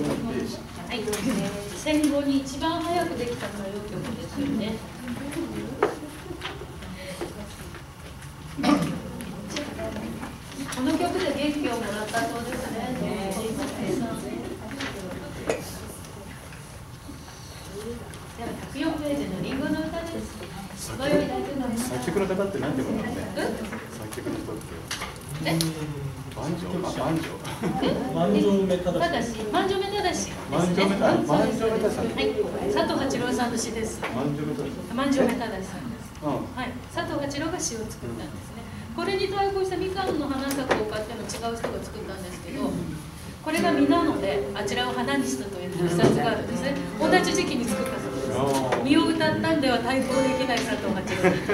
はい。戦後に一番早くできた歌謡曲ですよね。この曲で元気をもらったそうですね。では104ページのリンゴの歌です。ご用意大丈夫なんですか作曲の方って何て言うのね。うん作曲の人って。え？万丈あ万丈。万丈目ただただし、万丈目ただしですはい、佐藤八郎さんの詩です。万丈の人。万丈目ただしさんです。うん。はい、佐藤八郎が詩を作ったんですね。これに対抗したみかんの花咲く丘っていうのは違う人が作ったんですけど、これが実なので、あちらを花にしたという特撮があるんですね。同じ時期に作ったそうです。実を歌ったんでは対抗できない佐藤八郎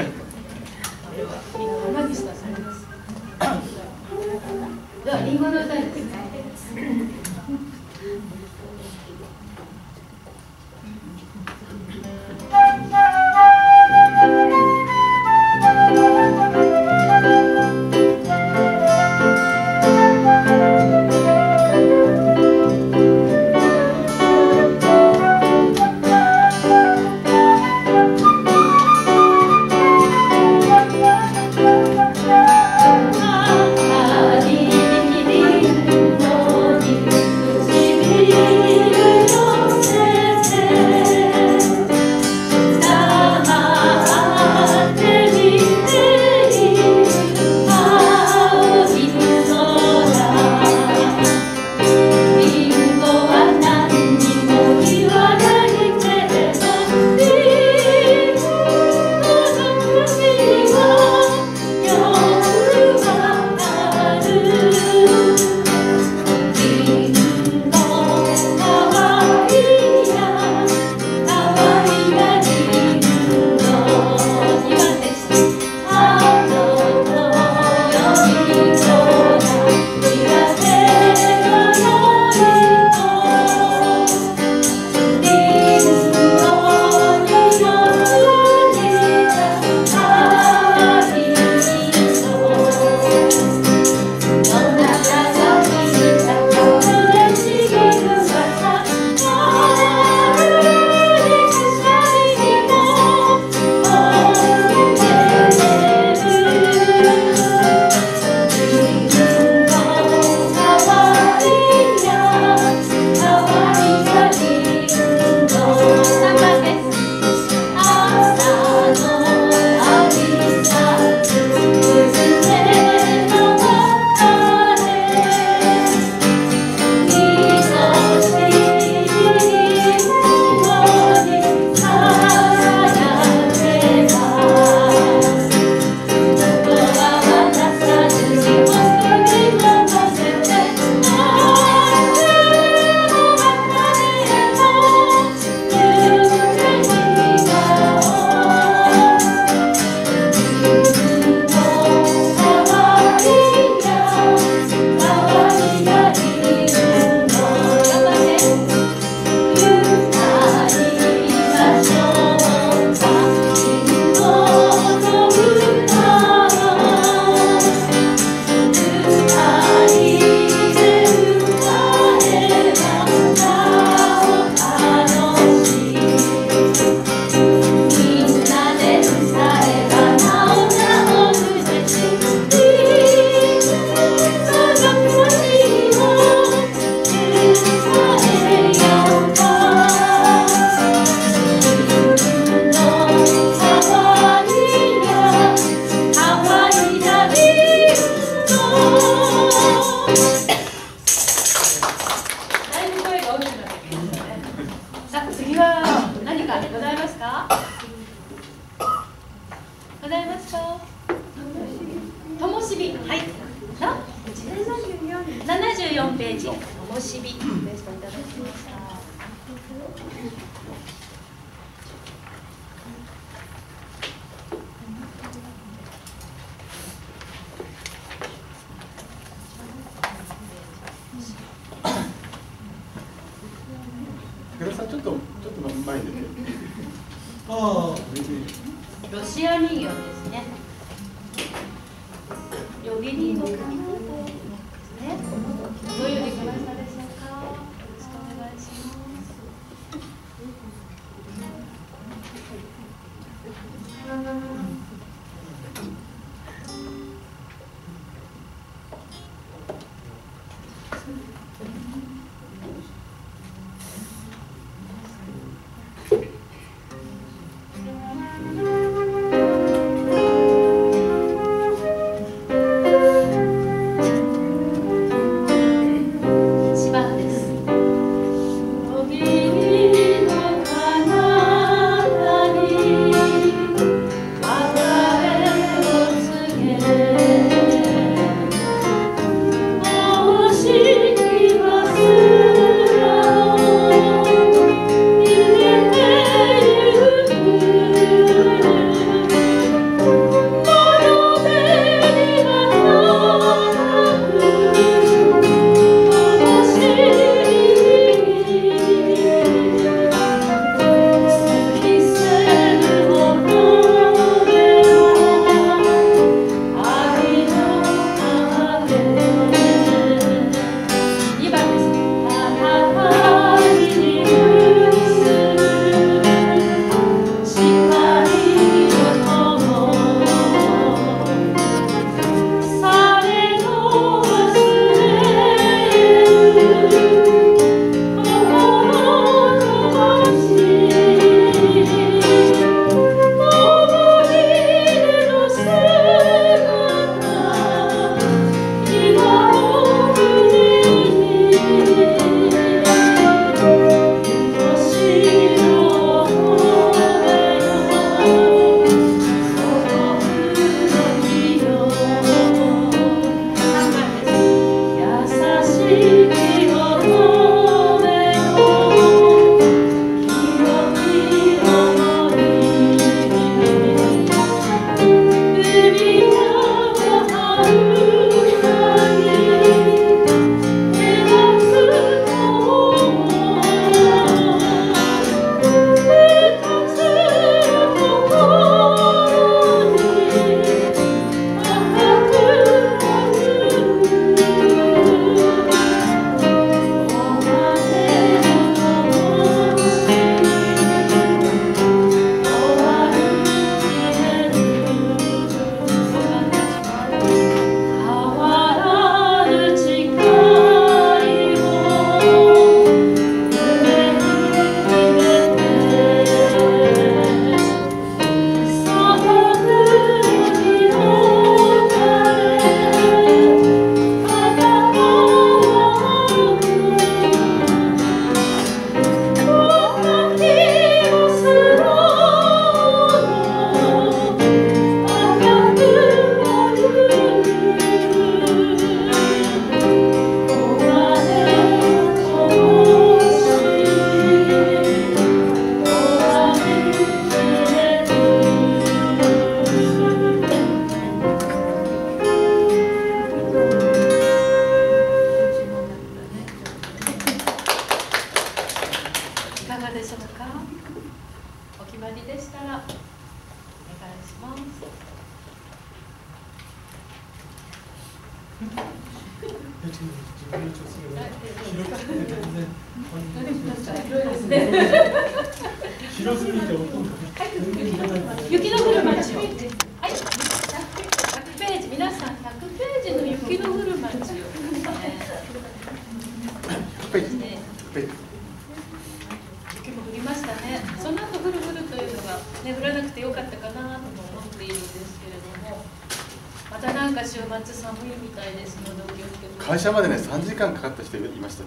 間かかった人いました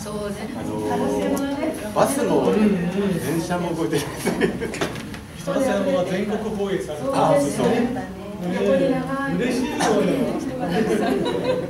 そうね。あのー、バスも電車も動いてる。北瀬山は全国放映されてる。そうですね。嬉しいよね。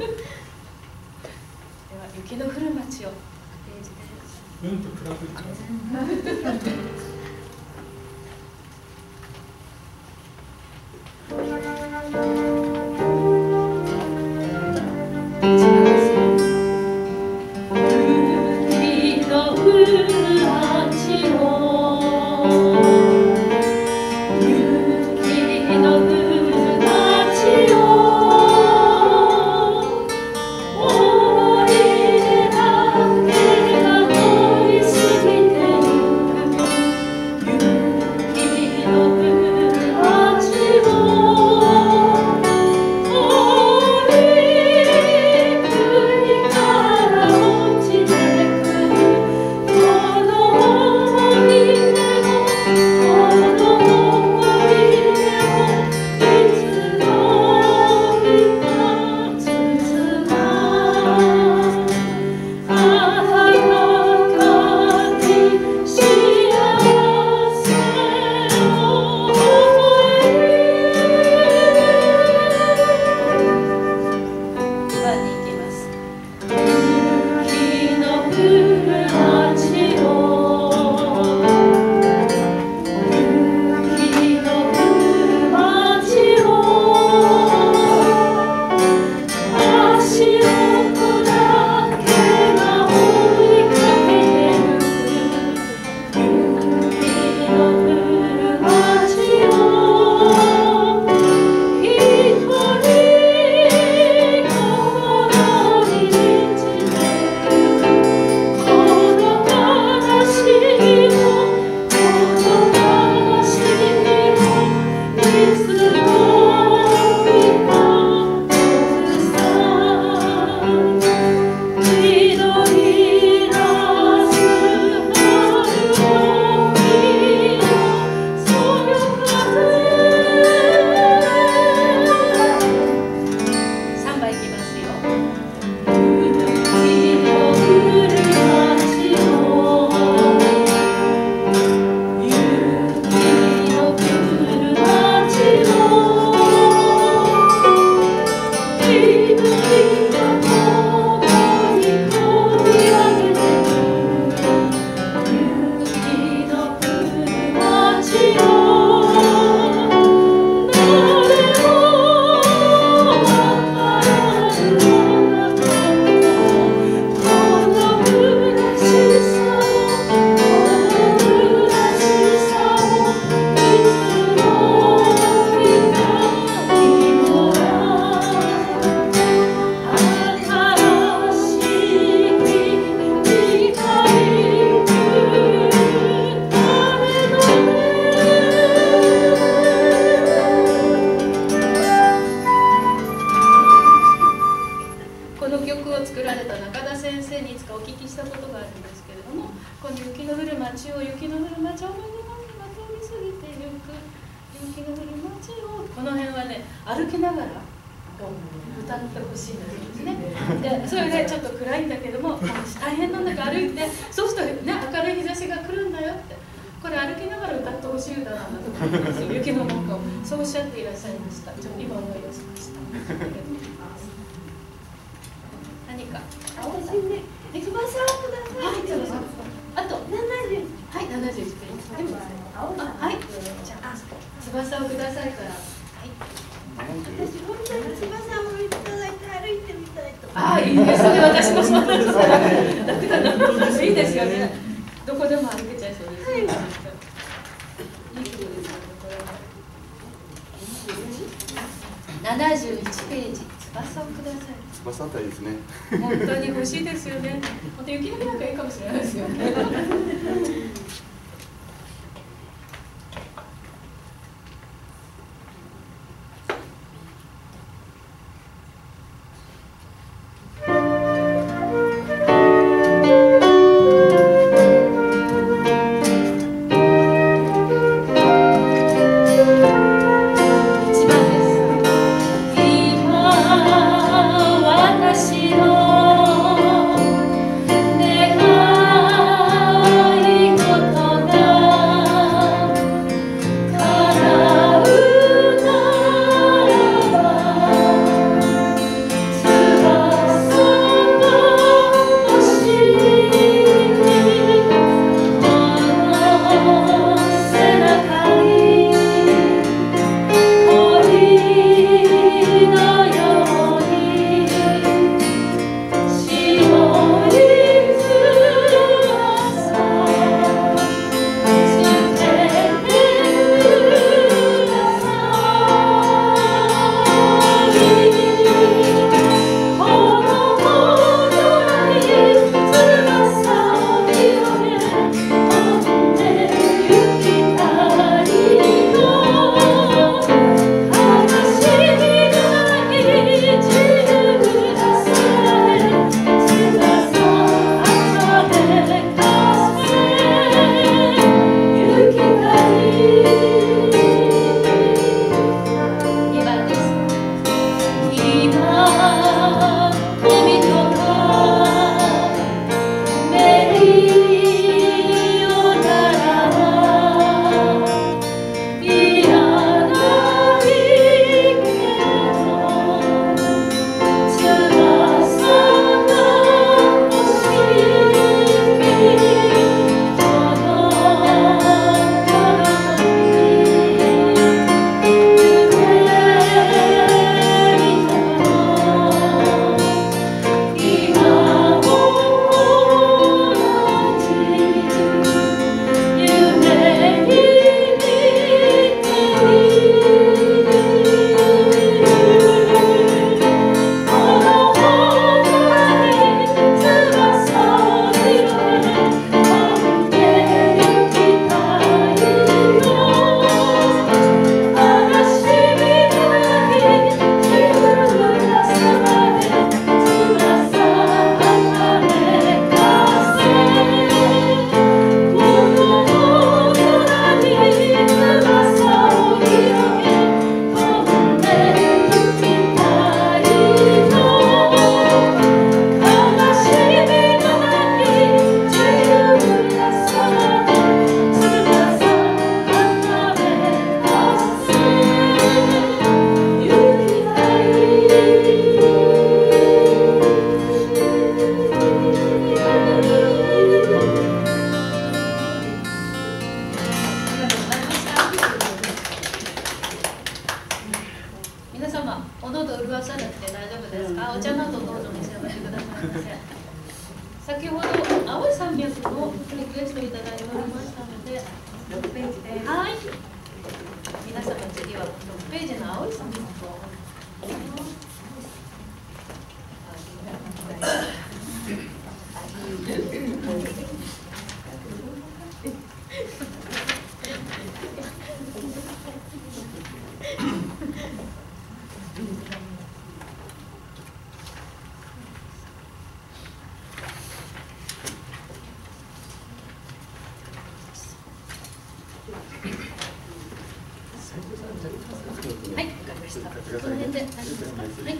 先生にいつかお聞きしたことがあるんですけれどもこの雪の降る街を雪の降る街を思い出のが通り過ぎてゆく雪の降る街をこの辺はね歩きながら歌ってほしいんですね。でそれでちょっと暗いんだけども大変なんだから歩いてそうするとね明るい日差しが来るんだよって。これ歩きながら歌ってほしい歌なんだと思うんですよ。雪の中を。そうおっしゃっていらっしゃいました。ちょっと今思い出しました。何か？私ね、翼をください。はい、そうそうあと七十。はい、71ページでも青あ、はい、じゃあ翼をくださいから私本当に翼をいただいて歩いてみたいと。ああ、いいですね。私もそうなんですから。楽だな。いいですよね。どこでも歩けちゃいそうです。いい曲ですよねこれは。71ページ、翼をくださ翼あたりですね。本当に欲しいですよね。本当雪の日なんかいいかもしれないですよね。はい、わかりました。この辺で大丈夫ですか。はい。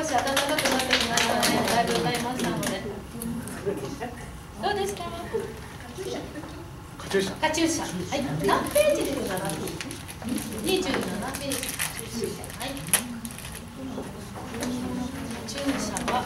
少し暖かくなってきましたね。だいぶ歌いましたので。どうですか？カチューシャ。カチューシャ。はい。何ページです？か。二十七ページ。はい。カチューシャは。